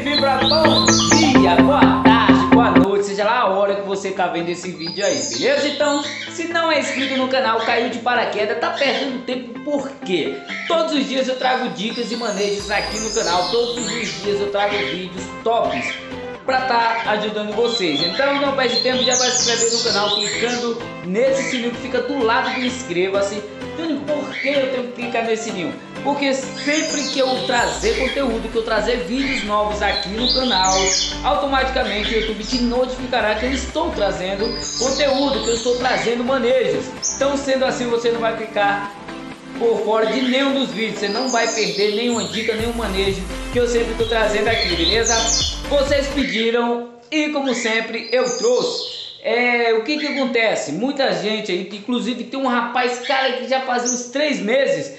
Pra bom dia, boa tarde, boa noite, seja lá a hora que você tá vendo esse vídeo aí, beleza? Então, se não é inscrito no canal, caiu de paraquedas, tá perdendo tempo por quê? Todos os dias eu trago dicas e manejos aqui no canal, todos os dias eu trago vídeos tops para estar tá ajudando vocês. Então não perde tempo, já vai se inscrever no canal clicando nesse sininho que fica do lado do inscreva-se. Júnior, por que eu tenho que clicar nesse sininho? Porque sempre que eu trazer conteúdo, que eu trazer vídeos novos aqui no canal, automaticamente o YouTube te notificará que eu estou trazendo conteúdo, que eu estou trazendo manejos. Então sendo assim, você não vai ficar por fora de nenhum dos vídeos. Você não vai perder nenhuma dica, nenhum manejo que eu sempre estou trazendo aqui, beleza? Vocês pediram e como sempre eu trouxe. É, o que que acontece? Muita gente aí, inclusive tem um rapaz, cara, que já fazia uns três meses,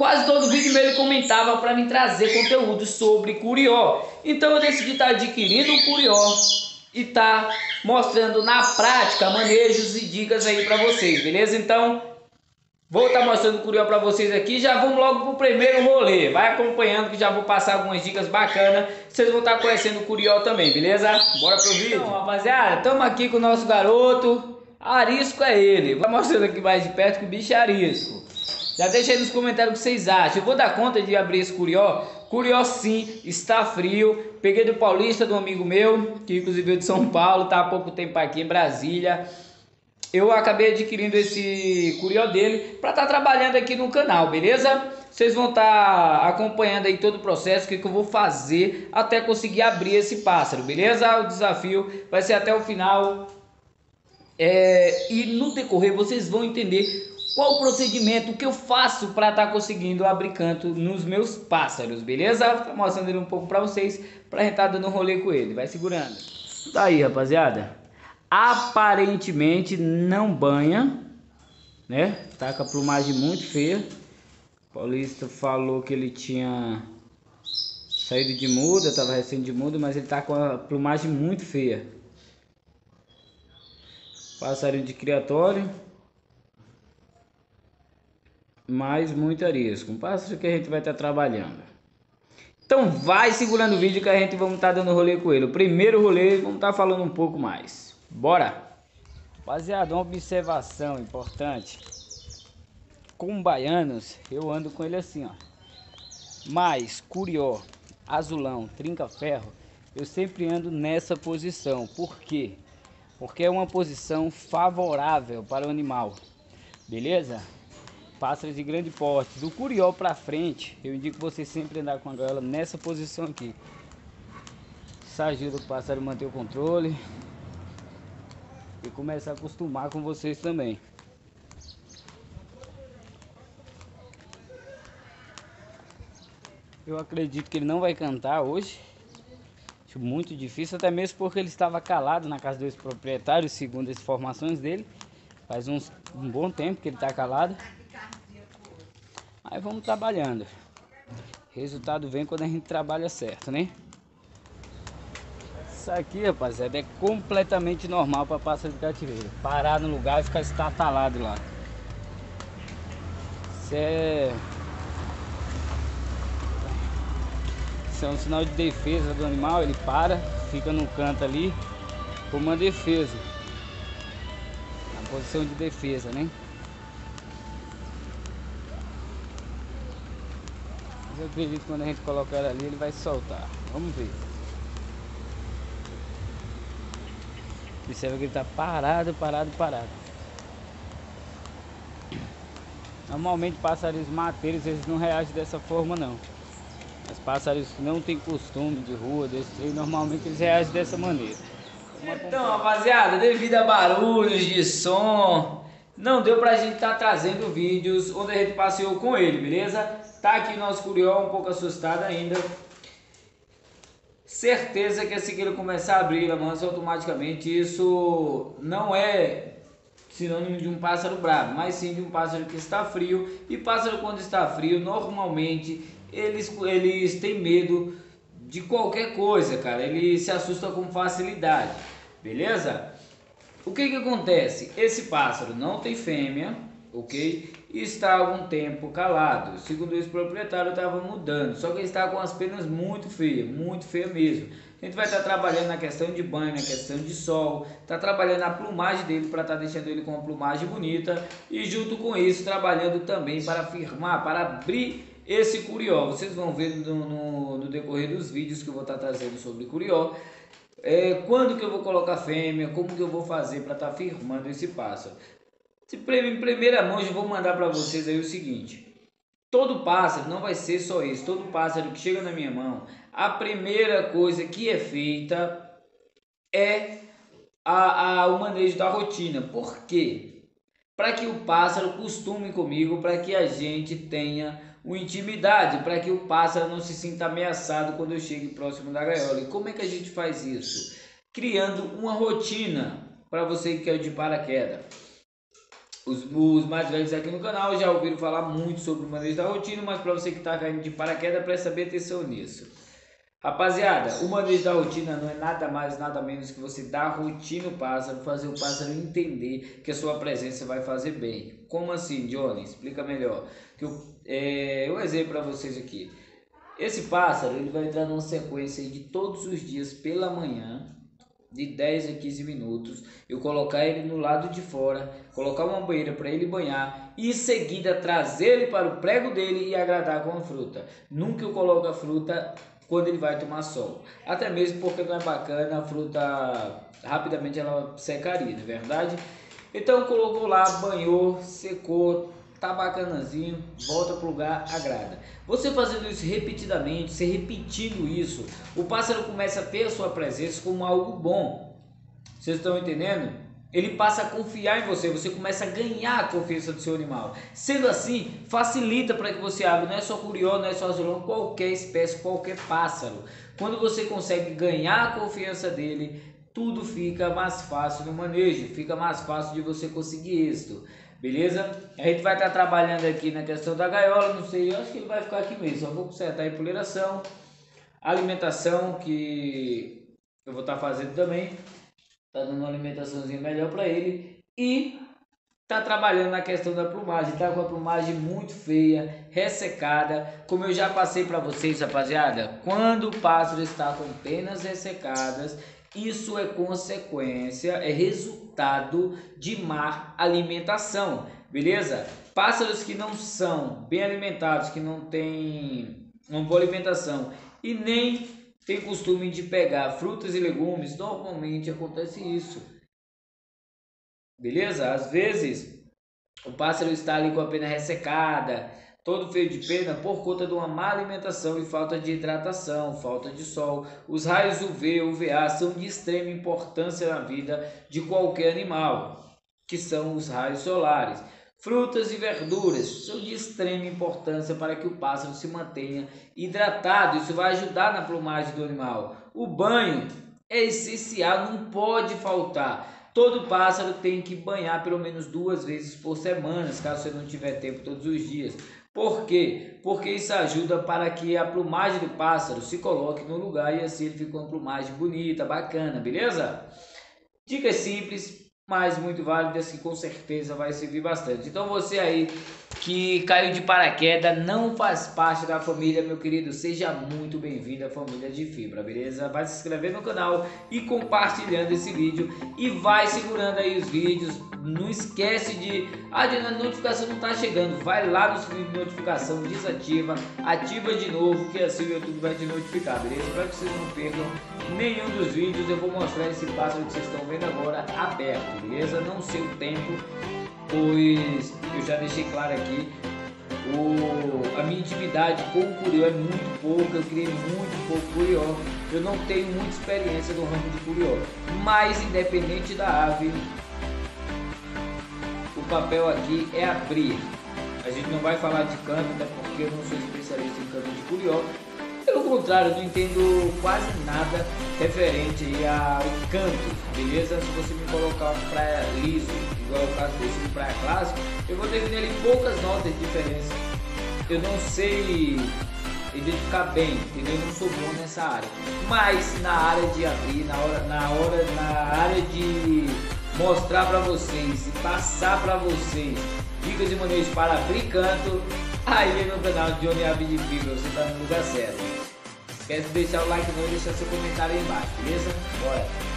quase todo vídeo ele comentava para me trazer conteúdo sobre Curió. Então eu decidi estar tá adquirindo o Curió e tá mostrando na prática manejos e dicas aí para vocês, beleza? Então Vou estar tá mostrando o Curió para vocês aqui. Já vamos logo pro primeiro rolê. Vai acompanhando que já vou passar algumas dicas bacanas. Vocês vão estar tá conhecendo o Curió também, beleza? Bora pro vídeo. Então, rapaziada, estamos aqui com o nosso garoto. Arisco é ele. Vai mostrando aqui mais de perto que o bicho é arisco. Já deixa aí nos comentários o que vocês acham. Eu vou dar conta de abrir esse Curió. Curió sim, está frio. Peguei do Paulista, do amigo meu, que inclusive veio de São Paulo, tá há pouco tempo aqui em Brasília eu acabei adquirindo esse curió dele para estar tá trabalhando aqui no canal, beleza? Vocês vão estar tá acompanhando aí todo o processo, o que, que eu vou fazer até conseguir abrir esse pássaro, beleza? O desafio vai ser até o final é, e no decorrer vocês vão entender qual o procedimento que eu faço para estar tá conseguindo abrir canto nos meus pássaros, beleza? Tô mostrando ele um pouco para vocês, para a gente tá dando um rolê com ele, vai segurando. Daí, rapaziada aparentemente não banha, né? Tá com a plumagem muito feia. O Paulista falou que ele tinha saído de muda, tava recém de muda, mas ele tá com a plumagem muito feia. Passarinho de criatório. Mas muito arisco. Um pássaro que a gente vai estar tá trabalhando. Então vai segurando o vídeo que a gente vamos estar tá dando rolê com ele. O primeiro rolê vamos estar tá falando um pouco mais. Bora! Rapaziada, uma observação importante. Com baianos, eu ando com ele assim, ó. Mas, curió, azulão, trinca-ferro, eu sempre ando nessa posição. Por quê? Porque é uma posição favorável para o animal. Beleza? Pássaros de grande porte. Do curió para frente, eu indico você sempre andar com a gaiola nessa posição aqui. Isso ajuda o pássaro a manter o controle e começar a acostumar com vocês também. Eu acredito que ele não vai cantar hoje. Acho muito difícil, até mesmo porque ele estava calado na casa dos proprietários, segundo as informações dele. Faz uns, um bom tempo que ele está calado. Mas vamos trabalhando. Resultado vem quando a gente trabalha certo, né? Isso aqui, rapaziada, é completamente normal para pássaro de cativeiro. Parar no lugar e ficar estatalado lá. Isso é... Isso é um sinal de defesa do animal. Ele para, fica no canto ali, como uma defesa. Na posição de defesa, né? Mas eu acredito que quando a gente colocar ela ali, ele vai soltar. Vamos ver. Observa que ele está parado, parado, parado. Normalmente pássaros mateiros eles não reagem dessa forma não. Pássaros não tem costume de rua, desse, normalmente eles reagem dessa maneira. Então rapaziada, devido a barulhos de som, não deu pra gente estar tá trazendo vídeos onde a gente passeou com ele, beleza? Tá aqui nosso curió um pouco assustado ainda, certeza que assim que ele começar a abrir a mansa automaticamente, isso não é sinônimo de um pássaro bravo, mas sim de um pássaro que está frio. E pássaro quando está frio, normalmente eles, eles têm medo de qualquer coisa, cara. Ele se assusta com facilidade, beleza? O que que acontece? Esse pássaro não tem fêmea, ok? está há algum tempo calado. Segundo esse proprietário, estava mudando, só que ele está com as penas muito feias, muito feias mesmo. A gente vai estar trabalhando na questão de banho, na questão de sol, está trabalhando a plumagem dele para estar tá deixando ele com uma plumagem bonita e junto com isso trabalhando também para firmar, para abrir esse curió. Vocês vão ver no, no, no decorrer dos vídeos que eu vou estar tá trazendo sobre curió. É, quando que eu vou colocar fêmea, como que eu vou fazer para estar tá firmando esse pássaro. Em primeira mão eu vou mandar para vocês aí o seguinte. Todo pássaro não vai ser só isso. Todo pássaro que chega na minha mão, a primeira coisa que é feita é a, a, o manejo da rotina. Por quê? Para que o pássaro costume comigo, para que a gente tenha uma intimidade, para que o pássaro não se sinta ameaçado quando eu chegue próximo da gaiola. E como é que a gente faz isso? Criando uma rotina para você que quer de paraquedas. Os, os, mais velhos aqui no canal já ouviram falar muito sobre o manejo da rotina, mas para você que está caindo de paraquedas, presta bem atenção nisso. Rapaziada, o manejo da rotina não é nada mais, nada menos que você dar rotina ao pássaro, fazer o pássaro entender que a sua presença vai fazer bem. Como assim, Johnny? Explica melhor. Que eu, é, um exemplo para vocês aqui. Esse pássaro ele vai entrar numa sequência de todos os dias pela manhã, de 10 a 15 minutos, eu colocar ele no lado de fora, colocar uma banheira para ele banhar e em seguida trazer ele para o prego dele e agradar com a fruta. Nunca eu coloco a fruta quando ele vai tomar sol. Até mesmo porque não é bacana, a fruta rapidamente ela secaria, não é verdade? Então colocou lá, banhou, secou, tá bacanazinho, volta pro lugar, agrada. Você fazendo isso repetidamente, você repetindo isso, o pássaro começa a ter a sua presença como algo bom. Vocês estão entendendo? Ele passa a confiar em você, você começa a ganhar a confiança do seu animal. Sendo assim, facilita para que você abra, não é só curió, não é só azulão, qualquer espécie, qualquer pássaro. Quando você consegue ganhar a confiança dele, tudo fica mais fácil no manejo, fica mais fácil de você conseguir êxito. Beleza? A gente vai estar trabalhando aqui na questão da gaiola, não sei, eu acho que ele vai ficar aqui mesmo. Só vou consertar a empoleração, alimentação que eu vou estar fazendo também. Tá dando uma alimentaçãozinha melhor para ele e tá trabalhando na questão da plumagem, tá com a plumagem muito feia, ressecada, como eu já passei para vocês, rapaziada. Quando o pássaro está com penas ressecadas, isso é consequência, é resultado de má alimentação, beleza? Pássaros que não são bem alimentados, que não têm uma boa alimentação e nem tem costume de pegar frutas e legumes, normalmente acontece isso. Beleza? Às vezes o pássaro está ali com a pena ressecada, todo feio de pena por conta de uma má alimentação e falta de hidratação, falta de sol. Os raios UV UVA são de extrema importância na vida de qualquer animal, que são os raios solares. Frutas e verduras são de extrema importância para que o pássaro se mantenha hidratado. Isso vai ajudar na plumagem do animal. O banho é essencial, não pode faltar. Todo pássaro tem que banhar pelo menos duas vezes por semana, caso você não tiver tempo todos os dias. Por quê? Porque isso ajuda para que a plumagem do pássaro se coloque no lugar e assim ele fica uma plumagem bonita, bacana, beleza? Dicas simples, mas muito válidas que com certeza vai servir bastante. Então você aí que caiu de paraquedas, não faz parte da família, meu querido, seja muito bem-vindo à família de Fibra, beleza? Vai se inscrever no canal e compartilhando esse vídeo e vai segurando aí os vídeos. Não esquece de ah, a notificação não tá chegando, vai lá no sininho de notificação, desativa, ativa de novo, que assim o YouTube vai te notificar, beleza? Para que vocês não percam nenhum dos vídeos, eu vou mostrar esse pássaro que vocês estão vendo agora aberto, beleza? Não sei o tempo pois eu já deixei claro aqui, o, a minha intimidade com o Curió é muito pouca, eu criei muito pouco Curió, eu não tenho muita experiência no ramo de Curió, mas independente da ave, o papel aqui é abrir. A gente não vai falar de canto, até porque eu não sou especialista em canto de Curió, pelo contrário, eu não entendo quase nada referente ao canto, beleza? Se você me colocar um praia liso, igual o caso desse um praia clássico, eu vou definir ali poucas notas de diferença. Eu não sei identificar bem, entendeu? Eu não sou bom nessa área. Mas na área de abrir, na hora, na hora, na área de mostrar para vocês e passar para vocês dicas e maneiras para abrir canto, aí no canal de Johnny Abid Fibra, você tá no lugar certo. Esquece de deixar o like, não deixar seu comentário aí embaixo, beleza? Bora!